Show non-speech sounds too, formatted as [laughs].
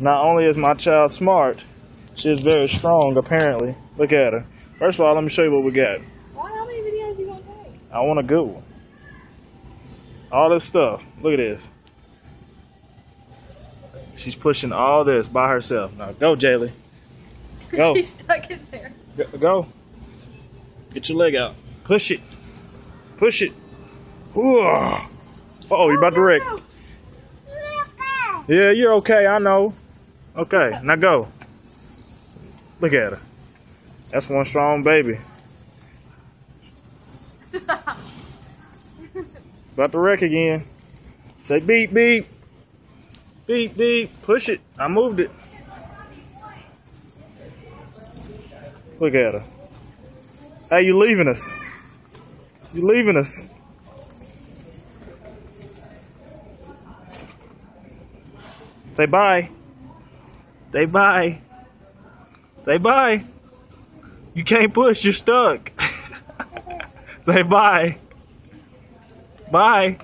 Not only is my child smart, she is very strong, apparently. Look at her. First of all, let me show you what we got. Why? How many videos you want to take? I want a good one. All this stuff. Look at this. She's pushing all this by herself. Now go, Jaylee. [laughs] Go. She's stuck in there. Go-. Get your leg out. Push it. Push it. Uh oh, you're about to wreck. Yeah, you're okay. I know. Okay, now go. Look at her. That's one strong baby. [laughs] About to wreck again. Say beep, beep. Beep, beep. Push it. I moved it. Look at her. Hey, you leaving us. You leaving us. Say bye. Say bye. Say bye. You can't push, you're stuck. Say bye. Bye.